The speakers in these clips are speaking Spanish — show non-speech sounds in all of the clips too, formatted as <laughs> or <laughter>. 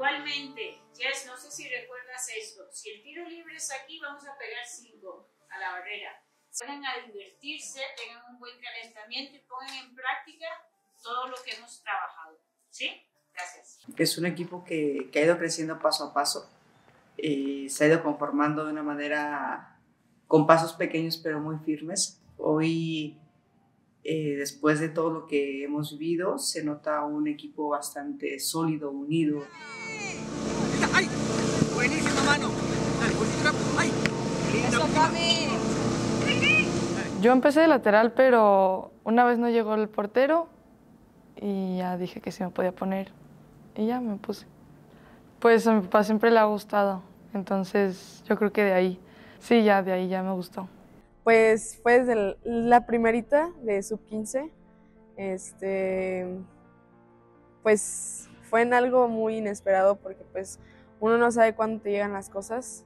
Igualmente, Jess, no sé si recuerdas esto. Si el tiro libre es aquí, vamos a pegar 5 a la barrera. Vayan a divertirse, tengan un buen calentamiento y pongan en práctica todo lo que hemos trabajado. ¿Sí? Gracias. Es un equipo que, que ha ido creciendo paso a paso. Eh, se ha ido conformando de una manera con pasos pequeños pero muy firmes. Hoy, eh, después de todo lo que hemos vivido, se nota un equipo bastante sólido, unido. ¡Ay! Buenísima mano. Dale, ¡Ay! Yo empecé de lateral, pero una vez no llegó el portero y ya dije que sí me podía poner y ya me puse. Pues a mi papá siempre le ha gustado, entonces yo creo que de ahí, sí, ya de ahí ya me gustó. Pues fue desde la primerita de sub 15, este, pues fue en algo muy inesperado porque pues uno no sabe cuándo te llegan las cosas.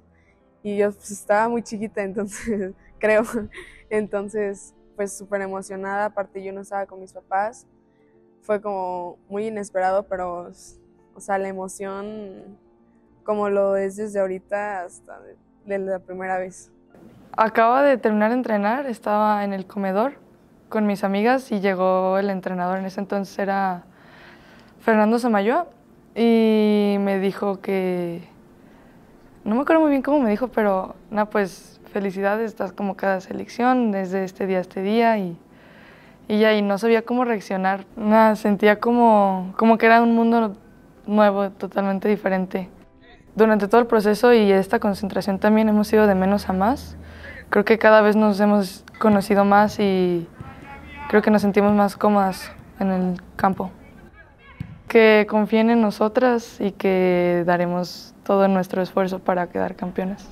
Y yo pues, estaba muy chiquita, entonces <laughs> creo, entonces pues súper emocionada, aparte yo no estaba con mis papás, fue como muy inesperado, pero o sea, la emoción como lo es desde ahorita hasta de, la primera vez. Acaba de terminar de entrenar, estaba en el comedor con mis amigas y llegó el entrenador, en ese entonces era Fernando Samayoa, y me dijo que, no me acuerdo muy bien cómo me dijo, pero nada, pues felicidades, estás como cada selección, desde este día a este día, y, y ya, y no sabía cómo reaccionar, nada, sentía como, como que era un mundo nuevo, totalmente diferente. Durante todo el proceso y esta concentración también hemos ido de menos a más. Creo que cada vez nos hemos conocido más y creo que nos sentimos más cómodas en el campo. Que confíen en nosotras y que daremos todo nuestro esfuerzo para quedar campeonas.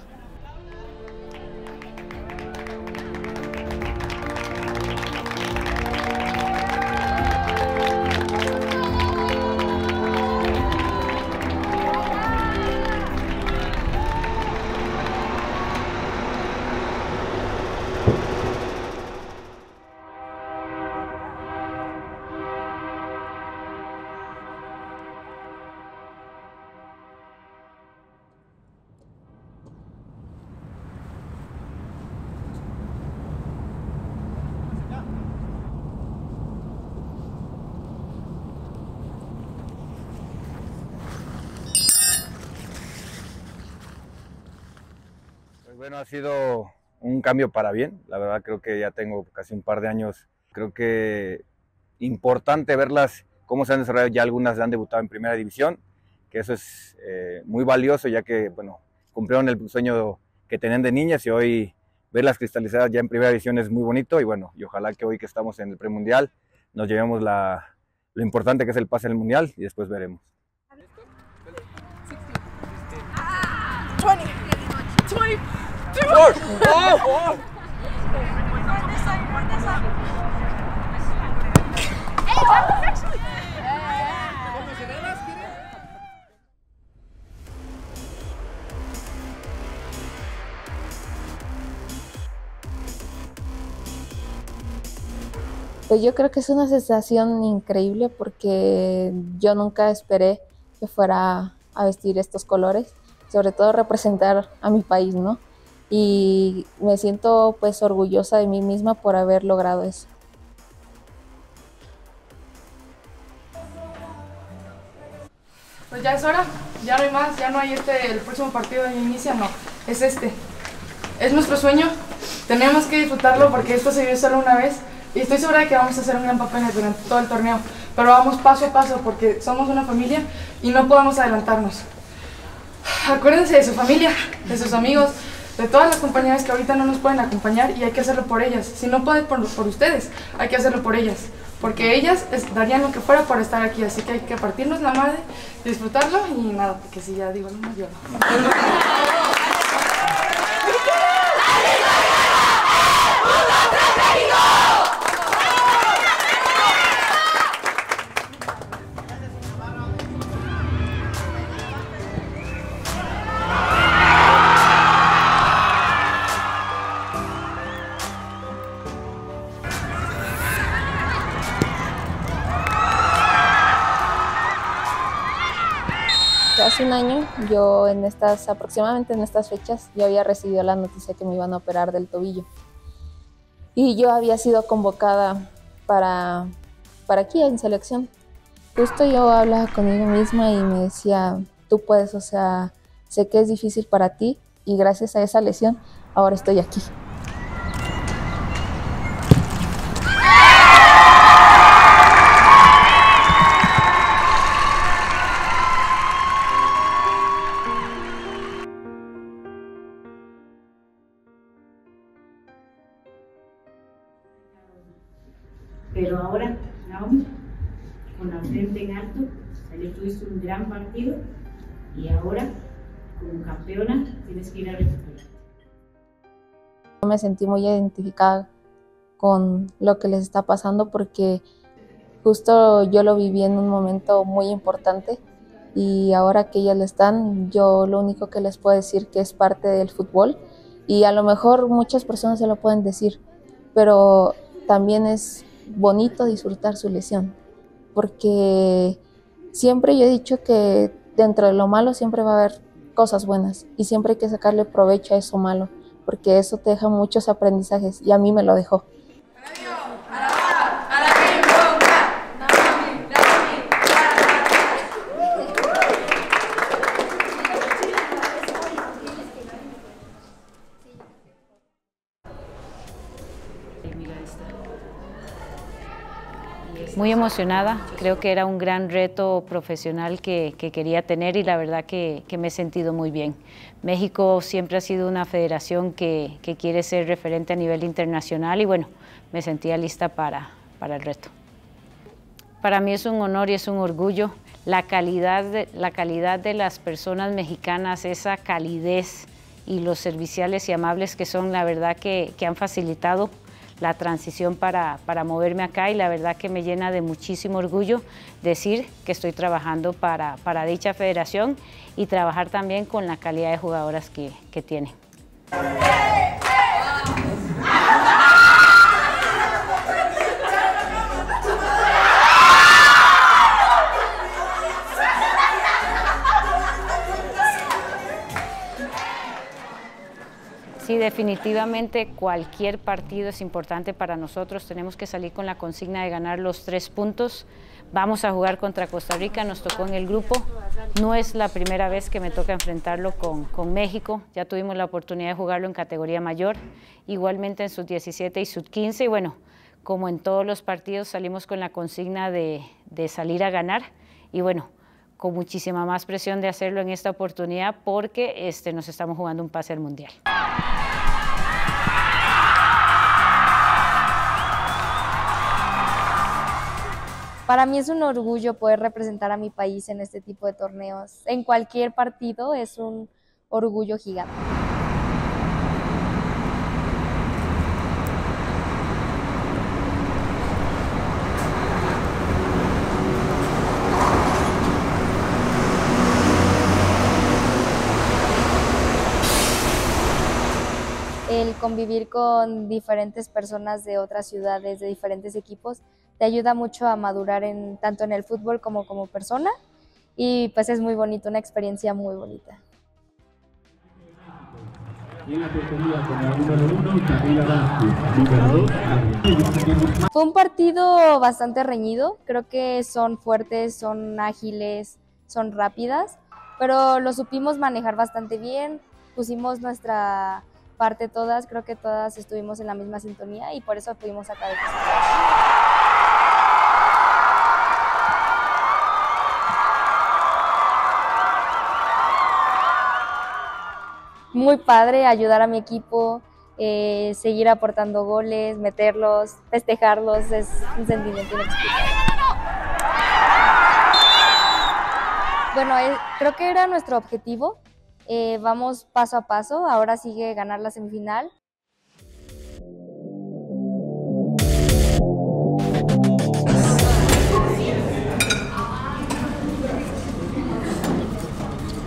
Bueno, ha sido un cambio para bien. La verdad creo que ya tengo casi un par de años. Creo que importante verlas cómo se han desarrollado. Ya algunas han debutado en primera división, que eso es eh, muy valioso ya que, bueno, cumplieron el sueño que tenían de niñas y hoy verlas cristalizadas ya en primera división es muy bonito y bueno, y ojalá que hoy que estamos en el premundial nos llevemos la, lo importante que es el pase en el mundial y después veremos. 20. Pues yo creo que es una sensación increíble porque yo nunca esperé que fuera a vestir estos colores, sobre todo representar a mi país, ¿no? Y me siento pues orgullosa de mí misma por haber logrado eso. Pues ya es hora, ya no hay más, ya no hay este, el próximo partido de inicia, no, es este. Es nuestro sueño, tenemos que disfrutarlo porque esto se vive solo una vez y estoy segura de que vamos a hacer un gran papel durante todo el torneo, pero vamos paso a paso porque somos una familia y no podemos adelantarnos. Acuérdense de su familia, de sus amigos, de todas las compañeras que ahorita no nos pueden acompañar y hay que hacerlo por ellas. Si no puede por, por ustedes, hay que hacerlo por ellas, porque ellas darían lo que fuera por estar aquí, así que hay que partirnos la madre, disfrutarlo y nada, porque si ya digo, no, yo no. hace un año, yo en estas, aproximadamente en estas fechas, yo había recibido la noticia que me iban a operar del tobillo. Y yo había sido convocada para, para aquí en selección. Justo yo hablaba conmigo misma y me decía, tú puedes, o sea, sé que es difícil para ti y gracias a esa lesión ahora estoy aquí. Partido y ahora, como campeona, tienes que ir a recuperar. Me sentí muy identificada con lo que les está pasando porque justo yo lo viví en un momento muy importante y ahora que ellas lo están, yo lo único que les puedo decir que es parte del fútbol y a lo mejor muchas personas se lo pueden decir, pero también es bonito disfrutar su lesión, porque siempre yo he dicho que dentro de lo malo siempre va a haber cosas buenas y siempre hay que sacarle provecho a eso malo, porque eso te deja muchos aprendizajes y a mí me lo dejó. Emocionada, creo que era un gran reto profesional que, que quería tener y la verdad que, que, me he sentido muy bien. México siempre ha sido una federación que, que, quiere ser referente a nivel internacional y bueno, me sentía lista para, para el reto. Para mí es un honor y es un orgullo la calidad de, la calidad de las personas mexicanas, esa calidez y los serviciales y amables que son, la verdad que, que han facilitado la transición para, para, moverme acá y la verdad que me llena de muchísimo orgullo decir que estoy trabajando para, para dicha federación y trabajar también con la calidad de jugadoras que, que tiene. Sí, definitivamente cualquier partido es importante para nosotros. Tenemos que salir con la consigna de ganar los tres puntos. Vamos a jugar contra Costa Rica, nos tocó en el grupo. No es la primera vez que me toca enfrentarlo con, con México. Ya tuvimos la oportunidad de jugarlo en categoría mayor, igualmente en sub 17 y sub 15. Y bueno, como en todos los partidos, salimos con la consigna de, de salir a ganar. Y bueno, con muchísima más presión de hacerlo en esta oportunidad porque este, nos estamos jugando un pase al Mundial. Para mí es un orgullo poder representar a mi país en este tipo de torneos. En cualquier partido es un orgullo gigante. El convivir con diferentes personas de otras ciudades, de diferentes equipos, te ayuda mucho a madurar en, tanto en el fútbol como como persona y pues es muy bonito, una experiencia muy bonita. Fue un partido bastante reñido, creo que son fuertes, son ágiles, son rápidas, pero lo supimos manejar bastante bien, pusimos nuestra parte todas, creo que todas estuvimos en la misma sintonía y por eso pudimos sacar el Muy padre ayudar a mi equipo, eh, seguir aportando goles, meterlos, festejarlos, es un sentimiento inexplicable. Bueno, eh, creo que era nuestro objetivo, eh, vamos paso a paso, ahora sigue ganar la semifinal.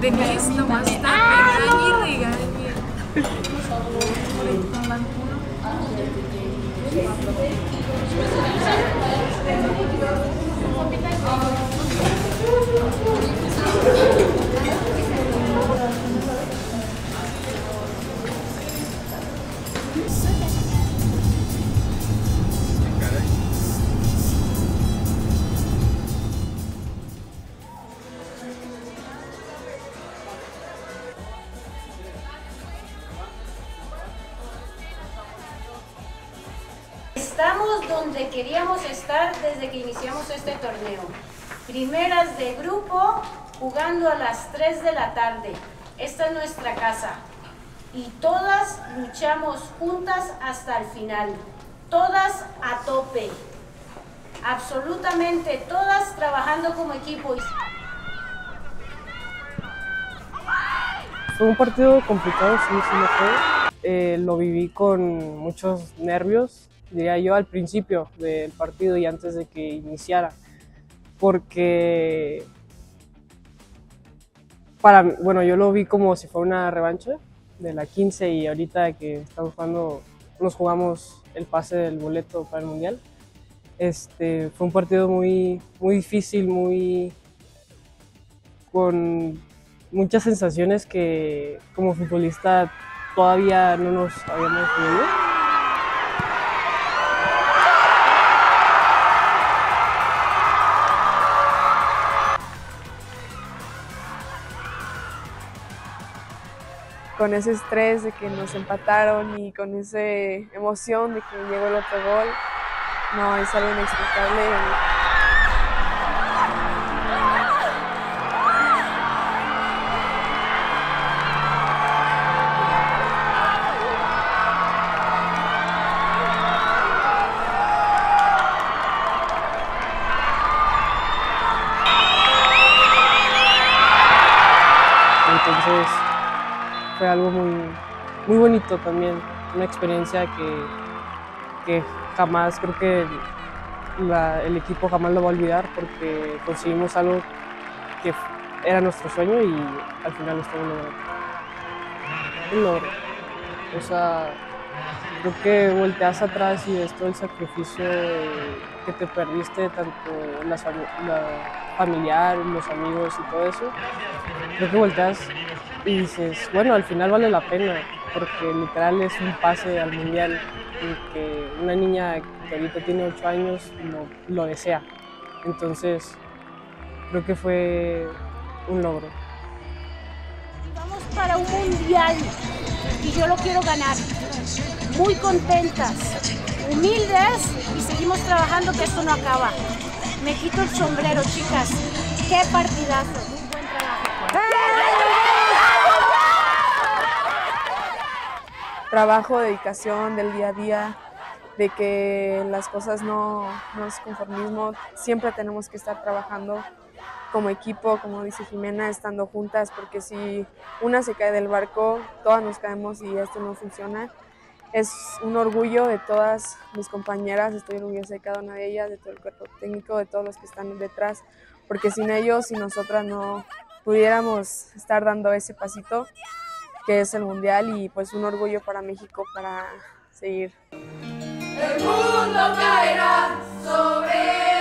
Regañe y regañe. Estar desde que iniciamos este torneo. Primeras de grupo, jugando a las 3 de la tarde. Esta es nuestra casa. Y todas luchamos juntas hasta el final. Todas a tope. Absolutamente todas trabajando como equipo. Fue un partido complicado, sí, sí lo fue. Eh, lo viví con muchos nervios, diría yo, al principio del partido y antes de que iniciara. Porque, para, bueno, yo lo vi como si fuera una revancha de la 15 y ahorita que estamos jugando, nos jugamos el pase del boleto para el Mundial. Este, fue un partido muy, muy difícil, muy con muchas sensaciones que como futbolista todavía no nos habíamos vivido. Con ese estrés de que nos empataron y con esa emoción de que llegó el otro gol, no, es algo inexplicable. Algo muy, muy bonito también, una experiencia que, que jamás creo que la- el equipo jamás lo va a olvidar porque conseguimos algo que era nuestro sueño y al final lo estamos logrando. O sea, creo que volteas atrás y ves todo el sacrificio que te perdiste, tanto fami- la familiar, los amigos y todo eso. Creo que volteas y dices, bueno, al final vale la pena, porque literal es un pase al mundial y que una niña que ahorita tiene 8 años lo, lo desea. Entonces, creo que fue un logro. Vamos para un mundial y yo lo quiero ganar. Muy contentas, humildes y seguimos trabajando que esto no acaba. Me quito el sombrero, chicas. Qué partidazo. Muy buen trabajo. Trabajo, dedicación del día a día, de que las cosas no, no es conformismo, siempre tenemos que estar trabajando como equipo, como dice Jimena, estando juntas, porque si una se cae del barco, todas nos caemos y esto no funciona. Es un orgullo de todas mis compañeras, estoy orgullosa de cada una de ellas, de todo el cuerpo técnico, de todos los que están detrás, porque sin ellos y nosotras no pudiéramos estar dando ese pasito que es el mundial y pues un orgullo para México para seguir. El mundo caerá sobre